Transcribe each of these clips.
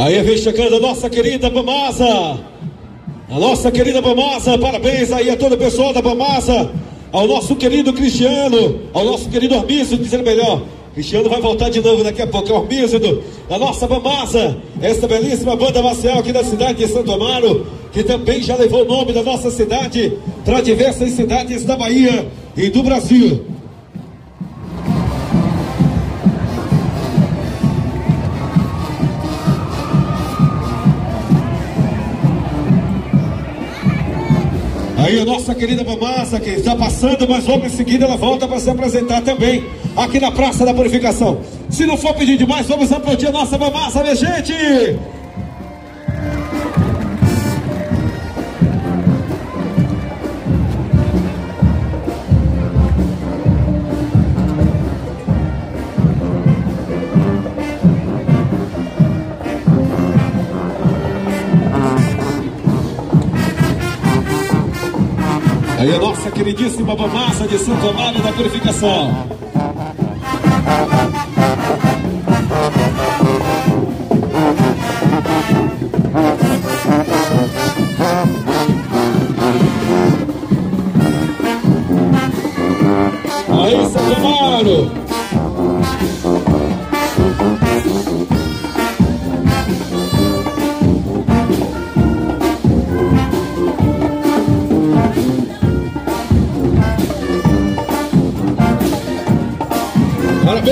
Aí vem chegando a nossa querida Bamasa. A nossa querida Bamasa, parabéns aí a todo o pessoal da Bamasa. Ao nosso querido Cristiano, ao nosso querido Ormício, dizendo melhor. Cristiano vai voltar de novo daqui a pouco. É o Ormício, da nossa Bamasa. Essa belíssima banda marcial aqui da cidade de Santo Amaro, que também já levou o nome da nossa cidade para diversas cidades da Bahia e do Brasil. Aí a nossa querida Mamassa, que está passando, mas logo em seguida ela volta para se apresentar também aqui na Praça da Purificação. Se não for pedir demais, vamos aplaudir a nossa Mamassa, minha gente! Aí a nossa queridíssima Bamassa de Santo Amaro da Purificação. Aí, Santo Amaro!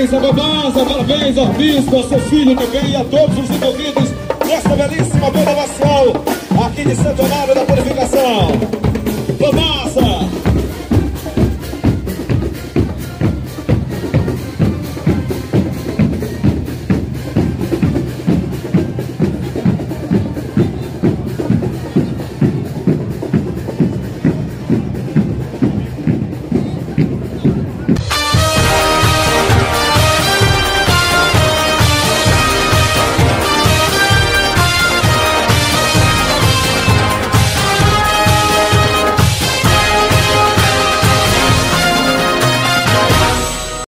parabéns a Babanza, parabéns ao Bispo, ao seu filho também e a todos os envolvidos nesta belíssima banda marcial aqui de Santo Amaro da Purificação. Babanza!